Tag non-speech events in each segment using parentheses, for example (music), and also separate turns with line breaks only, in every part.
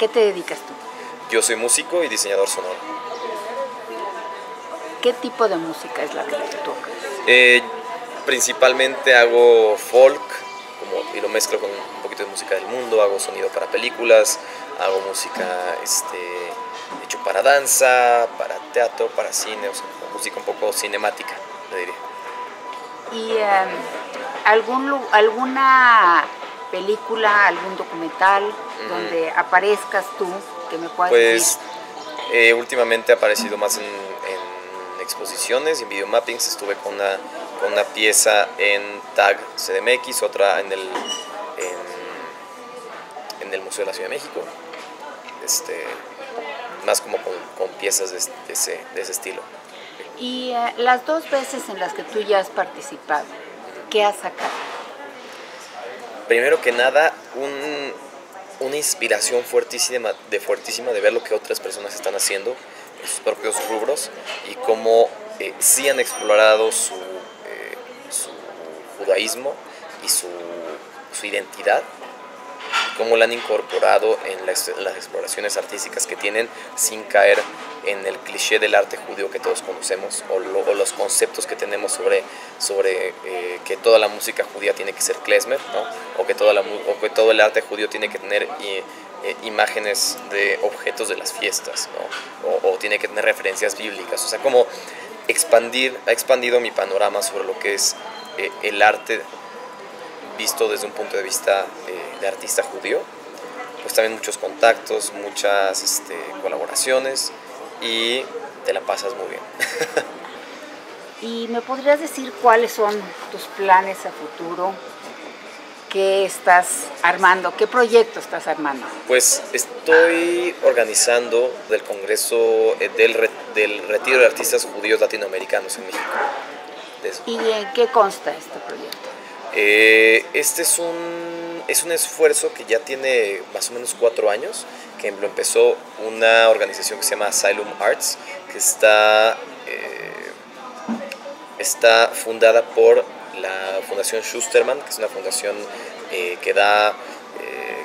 qué te dedicas tú?
Yo soy músico y diseñador sonoro.
¿Qué tipo de música es la que tú tocas?
Eh, principalmente hago folk como, y lo mezclo con un poquito de música del mundo, hago sonido para películas, hago música este, hecho para danza, para teatro, para cine, o sea, música un poco cinemática, le diría.
¿Y em, algún, alguna película, algún documental donde aparezcas tú que me puedas
Pues
decir?
eh, últimamente he aparecido más en, en exposiciones y en videomappings. Estuve con una, con una pieza en TAG CDMX, otra en el, en, en el Museo de la Ciudad de México. Este, más como con, con piezas de, de ese, de ese estilo.
Y eh, las dos veces en las que tú ya has participado, ¿qué has sacado?
Primero que nada, un, una inspiración fuertísima de, fuertísima de ver lo que otras personas están haciendo en sus propios rubros y cómo eh, sí han explorado su, eh, su judaísmo y su, su identidad cómo la han incorporado en las, en las, exploraciones artísticas que tienen sin caer en el cliché del arte judío que todos conocemos o, lo, o los conceptos que tenemos sobre, sobre eh, que toda la música judía tiene que ser klezmer ¿no? o, que toda la, o que todo el arte judío tiene que tener eh, eh, imágenes de objetos de las fiestas ¿no? o, o, tiene que tener referencias bíblicas. O sea, como expandir, ha expandido mi panorama sobre lo que es eh, el arte visto desde un punto de vista eh, de artista judío, pues también muchos contactos, muchas este, colaboraciones y te la pasas muy bien. (laughs)
¿Y me podrías decir cuáles son tus planes a futuro? ¿Qué estás armando? ¿Qué proyecto estás armando?
Pues estoy organizando del Congreso eh, del, re, del Retiro de Artistas Judíos Latinoamericanos en México.
¿Y en qué consta este proyecto?
Eh, este es un, es un esfuerzo que ya tiene más o menos cuatro años, que lo empezó una organización que se llama Asylum Arts, que está, eh, está fundada por la Fundación Schusterman, que es una fundación eh, que, da,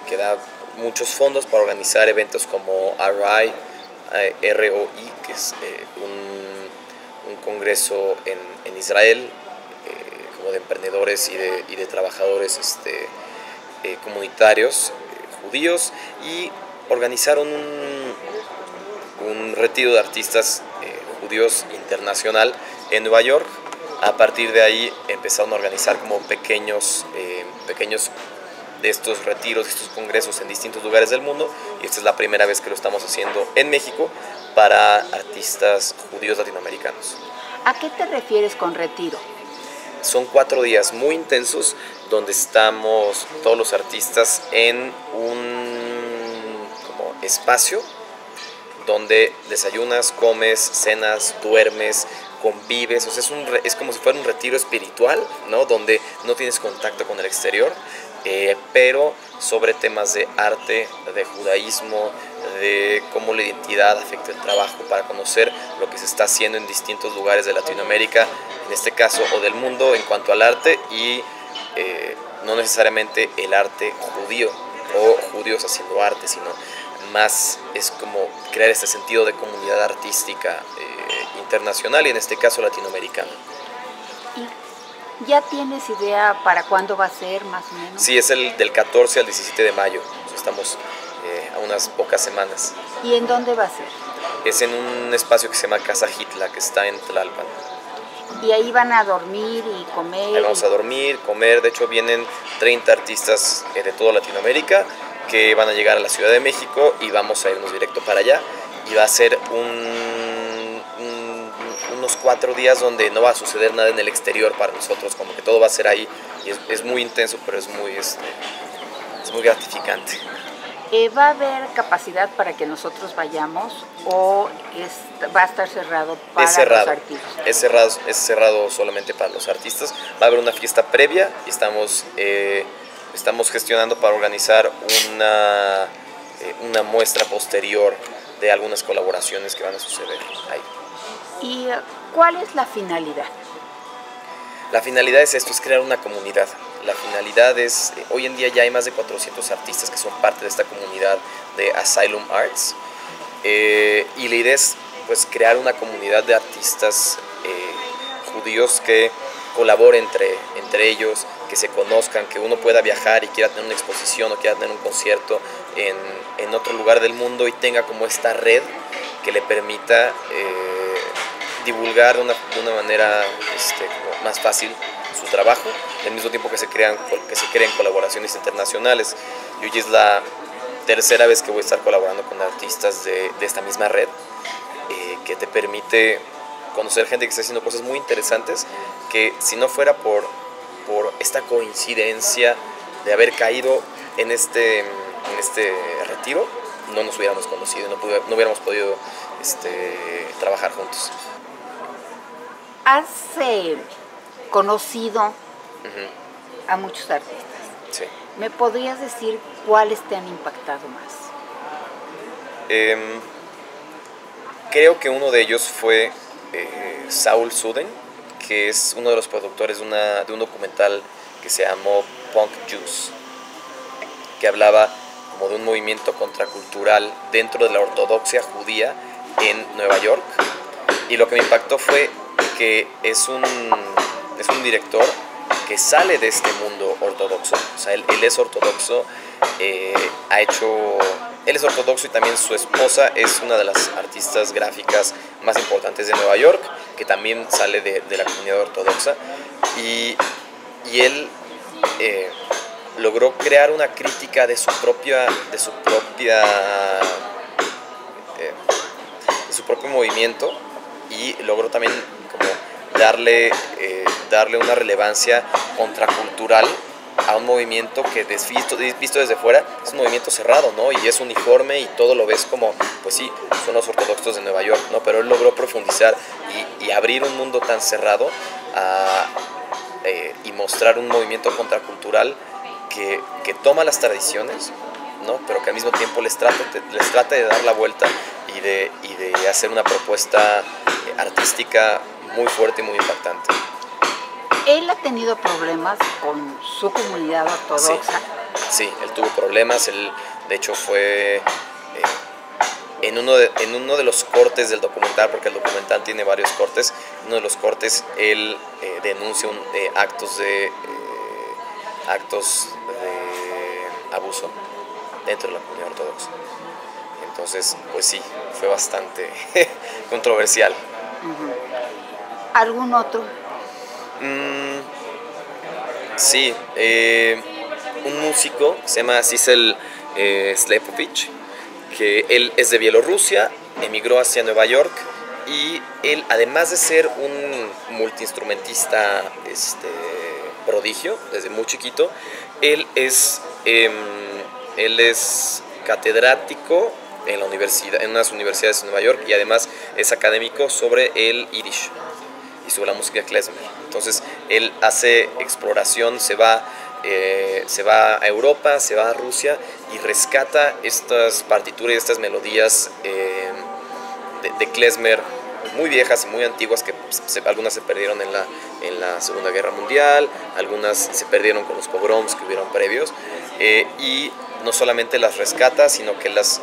que da muchos fondos para organizar eventos como RI, ROI, que es un, un, congreso en, en Israel, de emprendedores y de, y de trabajadores este, eh, comunitarios eh, judíos y organizaron un, un retiro de artistas eh, judíos internacional en Nueva York. A partir de ahí empezaron a organizar como pequeños, pequeños de estos retiros, estos congresos en distintos lugares del mundo y esta es la primera vez que lo estamos haciendo en México para artistas judíos latinoamericanos.
¿A qué te refieres con retiro?
son cuatro días muy intensos donde estamos todos los artistas en un espacio donde desayunas, comes, cenas, duermes, convives, o sea, es como si fuera un retiro espiritual, ¿no? Donde no tienes contacto con el exterior, eh, pero sobre temas de arte, de judaísmo, de cómo la identidad afecta el trabajo, para conocer lo que se está haciendo en distintos lugares de Latinoamérica, en este caso, o del mundo en cuanto al arte y eh, no necesariamente el arte judío o judíos haciendo arte, sino más es como crear este sentido de comunidad artística eh, internacional y en este caso latinoamericana.
¿Y ya tienes idea para cuándo va a ser más o menos?
Sí, es el del 14 al 17 de mayo, estamos eh, a unas pocas semanas.
¿Y en dónde va a ser?
Es en un espacio que se llama Casa Hitla, que está en Tlalpan.
Y ahí van a dormir y comer.
Ahí vamos a dormir, comer. De hecho, vienen 30 artistas eh, de toda Latinoamérica que van a llegar a la Ciudad de México y vamos a irnos directo para allá. Y va a ser un, un, unos cuatro días donde no va a suceder nada en el exterior para nosotros, como que todo va a ser ahí. Y es, es muy intenso, pero es muy, este, es muy gratificante.
Eh, ¿Va a haber capacidad para que nosotros vayamos o es, va a estar cerrado para
es cerrado,
los artistas?
Es cerrado, es cerrado solamente para los artistas. Va a haber una fiesta previa y estamos, eh, estamos gestionando para organizar una, eh, una muestra posterior de algunas colaboraciones que van a suceder ahí.
¿Y cuál es la finalidad?
La finalidad es esto, es crear una comunidad. La finalidad es, eh, hoy en día ya hay más de 400 artistas que son parte de esta comunidad de Asylum Arts. Eh, y la idea es pues, crear una comunidad de artistas eh, judíos que colaboren entre, entre ellos, que se conozcan, que uno pueda viajar y quiera tener una exposición o quiera tener un concierto en, en otro lugar del mundo y tenga como esta red que le permita divulgar de una, de una manera este, más fácil su trabajo, al mismo tiempo que se crean, que se creen colaboraciones internacionales. Y hoy es la tercera vez que voy a estar colaborando con artistas de, de esta misma red, eh, que te permite conocer gente que está haciendo cosas muy interesantes, que si no fuera por, por esta coincidencia de haber caído en este, en este retiro, no nos hubiéramos conocido, no, no hubiéramos podido este, trabajar juntos.
Has eh, conocido a muchos artistas.
Sí.
¿Me podrías decir cuáles te han impactado más?
Em, creo que uno de ellos fue eh, Saul Suden, que es uno de los productores de, una, de un documental que se llamó Punk Juice, que hablaba como de un movimiento contracultural dentro de la ortodoxia judía en Nueva York. Y lo que me impactó fue que es un es un director que sale de este mundo ortodoxo. O sea, él, es ortodoxo, eh, ha hecho... Él es ortodoxo y también su esposa es una de las artistas gráficas más importantes de Nueva York, que también sale de, la comunidad ortodoxa. Y, y él eh, logró crear una crítica de su propia, de su propia, eh, su propio movimiento y logró también como darle, darle una relevancia contracultural a un movimiento que visto, desde fuera es un movimiento cerrado, ¿no? Y es uniforme y todo lo ves como, pues sí, son los ortodoxos de Nueva York, ¿no? Pero él logró profundizar y, abrir un mundo tan cerrado eh, y mostrar un movimiento contracultural que, toma las tradiciones, ¿no? Pero que al mismo tiempo les trata, les trata de dar la vuelta y de, y de hacer una propuesta eh, artística muy fuerte y muy impactante.
¿Él ha tenido problemas con su comunidad ortodoxa?
Sí, él tuvo problemas, él de hecho fue eh, en, uno de, en uno de los cortes del documental, porque el documental tiene varios cortes, en uno de los cortes él eh, denuncia un, eh, actos, de, actos de abuso dentro de la comunidad ortodoxa. Entonces, pues sí, fue bastante (laughs) controversial.
¿Algún otro?
Mm, sí, eh, un músico se llama Sisel eh, Slepovich, que él es de Bielorrusia, emigró hacia Nueva York y él, además de ser un multiinstrumentista este, prodigio desde muy chiquito, él es, em, él es catedrático en, la universidad, en unas universidades de Nueva York y además es académico sobre el Yiddish y sobre la música klezmer. Entonces él hace exploración, se va, eh, se va a Europa, se va a Rusia y rescata estas partituras estas melodías eh, de, klezmer muy viejas y muy antiguas que algunas se perdieron en la, en la Segunda Guerra Mundial, algunas se perdieron con los pogroms que hubieron previos eh, y no solamente las rescata, sino que las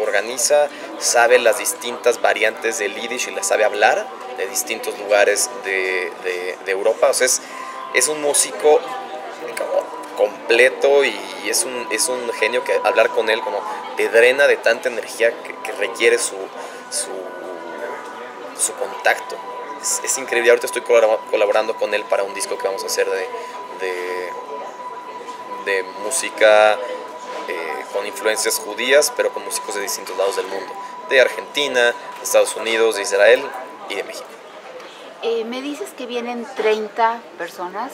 organiza, sabe las distintas variantes del yiddish y las sabe hablar de distintos lugares de, de, Europa. O sea, es, es un músico completo y es un, es un genio que hablar con él como te drena de tanta energía que, requiere su, su, contacto. Es, increíble, ahorita estoy colaborando con él para un disco que vamos a hacer de, de, música eh, con influencias judías, pero con músicos de distintos lados del mundo, de Argentina, de Estados Unidos, de Israel, y de México.
Eh, me dices que vienen 30 personas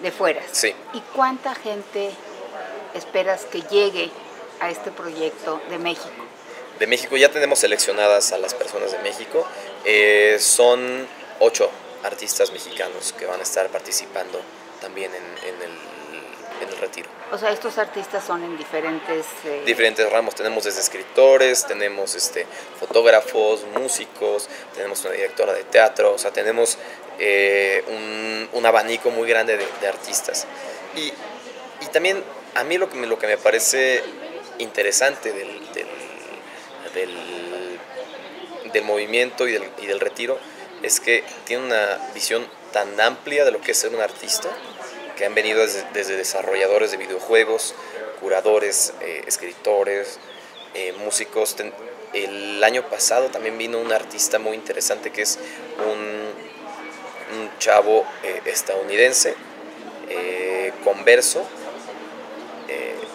de fuera.
Sí.
¿Y cuánta gente esperas que llegue a este proyecto de México?
De México ya tenemos seleccionadas a las personas de México. Eh, son ocho artistas mexicanos que van a estar participando también en el en el retiro.
O sea, estos artistas son en diferentes...
Eh, diferentes ramos. Tenemos desde escritores, tenemos este, fotógrafos, músicos, tenemos una directora de teatro, o sea, tenemos eh, un, un, abanico muy grande de, artistas. Y, y también a mí lo que me, lo que me parece interesante del, del, del, movimiento y del, y del retiro es que tiene una visión tan amplia de lo que es ser un artista, que han venido desde, desarrolladores de videojuegos, curadores, eh, escritores, eh, músicos. El año pasado también vino un artista muy interesante que es un, un chavo eh, estadounidense, converso.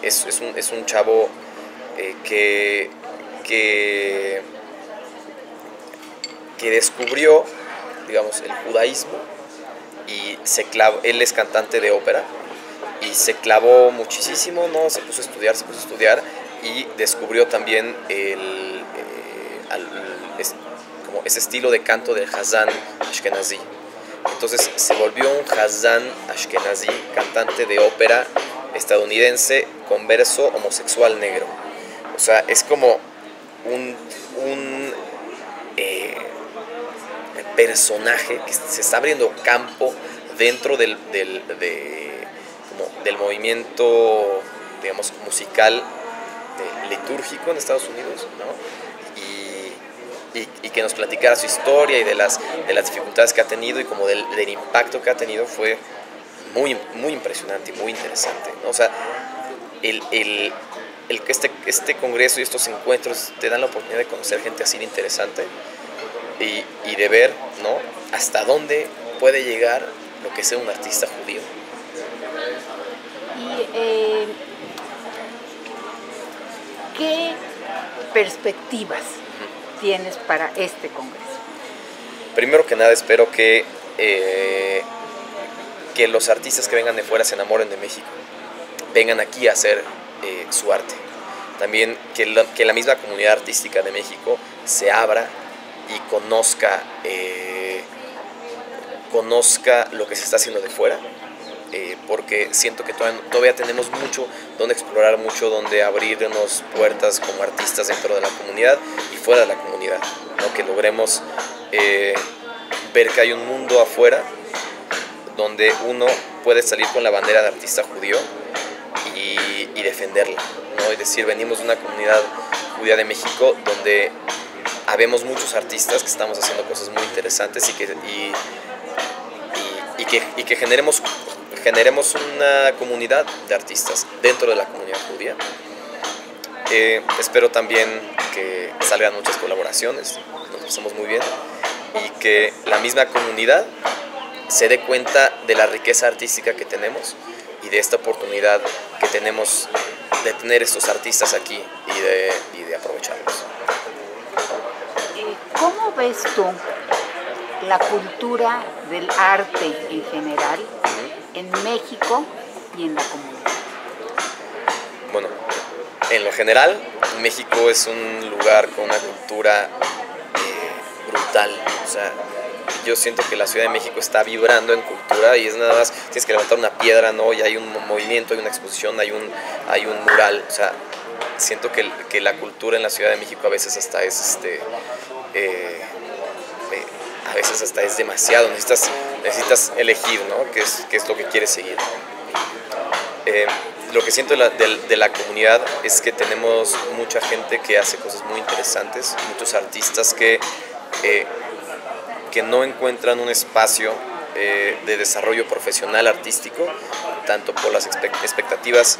Es, es, un, es, un, chavo que, que, que descubrió digamos, el judaísmo y se clavó, él es cantante de ópera y se clavó muchísimo, ¿no? Se puso a estudiar, se puso a estudiar y descubrió también el, eh, como ese estilo de canto del Hazan Ashkenazi. Entonces se volvió un Hazan Ashkenazi, cantante de ópera estadounidense, converso, homosexual negro. O sea, es como un, un personaje que se está abriendo campo dentro del, del, del movimiento, digamos, musical litúrgico en Estados Unidos, ¿no? y, que nos platicara su historia y de las, de las dificultades que ha tenido y como del, del impacto que ha tenido fue muy, muy impresionante y muy interesante. O sea, el, el, el este, este congreso y estos encuentros te dan la oportunidad de conocer gente así de interesante y, y de ver ¿no? hasta dónde puede llegar lo que sea un artista judío.
Y, eh, ¿Qué perspectivas tienes para este Congreso?
Primero que nada espero que, eh, que los artistas que vengan de fuera se enamoren de México, vengan aquí a hacer eh, su arte. También que la, que la misma comunidad artística de México se abra y conozca, eh, conozca lo que se está haciendo de fuera, eh, porque siento que todavía, tenemos mucho donde explorar, mucho donde abrirnos puertas como artistas dentro de la comunidad y fuera de la comunidad, ¿no? que logremos eh, ver que hay un mundo afuera donde uno puede salir con la bandera de artista judío y, y defenderla, ¿no? y decir, venimos de una comunidad judía de México donde habemos muchos artistas que estamos haciendo cosas muy interesantes y que, y, que, y que generemos, generemos una comunidad de artistas dentro de la comunidad judía. Eh, espero también que salgan muchas colaboraciones, nos pasamos muy bien, y que la misma comunidad se dé cuenta de la riqueza artística que tenemos y de esta oportunidad que tenemos de tener estos artistas aquí y de, y de aprovecharlos.
¿Cómo ves tú la cultura del arte en general en México y en la comunidad?
Bueno, en lo general, México es un lugar con una cultura eh, brutal. O sea, yo siento que la Ciudad de México está vibrando en cultura y es nada más, tienes que levantar una piedra, ¿no? Y hay un movimiento, hay una exposición, hay un, hay un mural. O sea, siento que, que la cultura en la Ciudad de México a veces hasta es este, eh, a veces hasta es demasiado, necesitas, necesitas elegir ¿no? qué, es, qué es lo que quieres seguir. Eh, lo que siento de la, de, la, comunidad es que tenemos mucha gente que hace cosas muy interesantes, muchos artistas que, eh, que no encuentran un espacio de desarrollo profesional artístico, tanto por las expectativas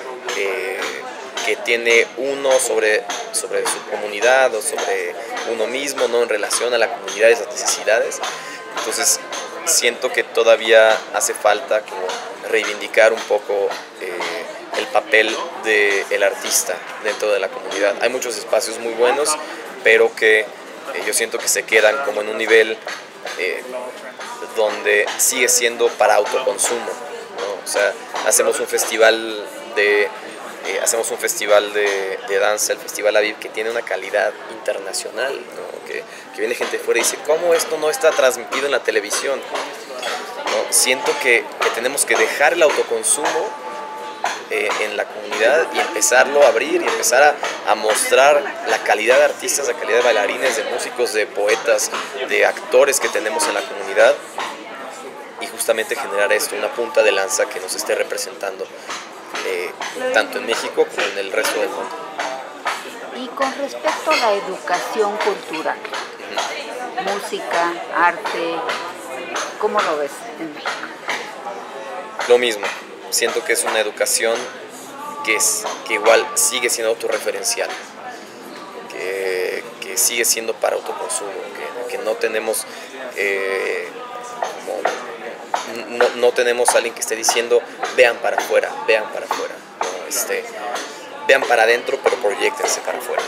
que tiene uno sobre, sobre su comunidad o sobre uno mismo, ¿no? En relación a la comunidad y las necesidades. Entonces, siento que todavía hace falta reivindicar un poco eh, el papel del artista dentro de la comunidad. Hay muchos espacios muy buenos, pero que eh, yo siento que se quedan como en un nivel eh, donde sigue siendo para autoconsumo. O sea, hacemos un festival de eh, hacemos un festival de, danza, el Festival Aviv, que tiene una calidad internacional, que, viene gente de fuera y dice, ¿cómo esto no está transmitido en la televisión? Siento que, tenemos que dejar el autoconsumo eh, en la comunidad y empezarlo a abrir y empezar a, a, mostrar la calidad de artistas, la calidad de bailarines, de músicos, de poetas, de actores que tenemos en la comunidad justamente generar esto, una punta de lanza que nos esté representando eh, tanto en México como en el resto del mundo.
Y con respecto a la educación cultural, música, arte, ¿cómo lo ves en México?
Lo mismo, siento que es una educación que, es, que igual sigue siendo autorreferencial, que, que sigue siendo para autoconsumo, que, que no tenemos... Eh, no, no, tenemos a alguien que esté diciendo vean para afuera, vean para afuera, este, vean para adentro, pero proyectense para afuera.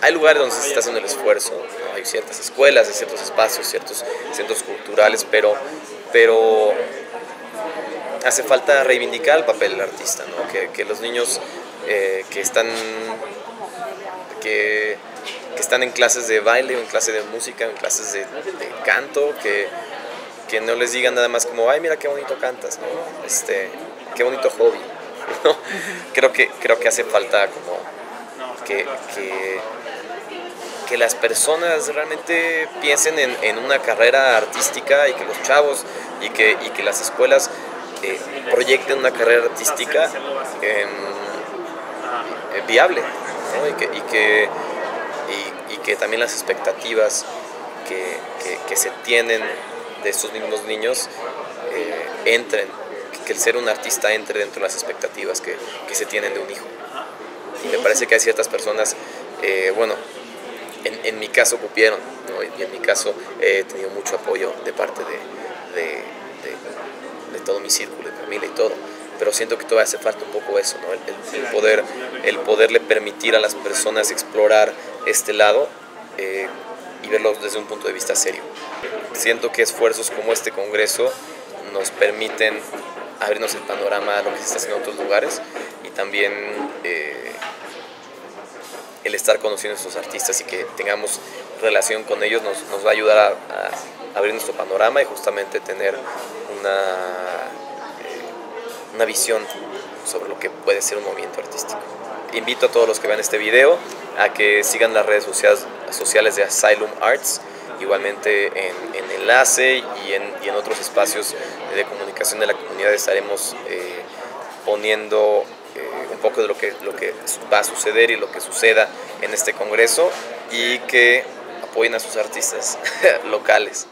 Hay lugares donde se está haciendo el esfuerzo, hay ciertas escuelas, hay ciertos espacios, ciertos centros culturales, pero, pero hace falta reivindicar el papel del artista, ¿no? que, que, los niños eh, que están que, que, están en clases de baile en clases de música, en clases de, de canto, que, que no les digan nada más como, ay, mira qué bonito cantas. Este, qué bonito hobby. (laughs) ¿no? Creo, que, creo que hace falta como que, que, que las personas realmente piensen en, en, una carrera artística y que los chavos y que, y que las escuelas eh, proyecten una carrera artística eh, viable ¿no? y, que, y, que, y, que también las expectativas que, que se tienen de estos mismos niños eh, entren, que el ser un artista entre dentro de las expectativas que, que se tienen de un hijo. Y me parece que hay ciertas personas, eh, bueno, en, en, mi caso cupieron, ¿no? y en mi caso he tenido mucho apoyo de parte de, de, de, de, todo mi círculo, de familia y todo, pero siento que todavía hace falta un poco eso, ¿no? el, el poder, el poderle permitir a las personas explorar este lado. Eh, y verlo desde un punto de vista serio. Siento que esfuerzos como este Congreso nos permiten abrirnos el panorama a lo que se está haciendo en otros lugares y también eh, el estar conociendo a estos artistas y que tengamos relación con ellos nos, nos va a ayudar a, a, abrir nuestro panorama y justamente tener una, eh, una visión sobre lo que puede ser un movimiento artístico. Invito a todos los que vean este video a que sigan las redes sociales, sociales de Asylum Arts, igualmente en, enlace y en, otros espacios de comunicación de la comunidad estaremos eh, poniendo eh, un poco de lo que, lo que va a suceder y lo que suceda en este congreso y que apoyen a sus artistas (laughs) locales.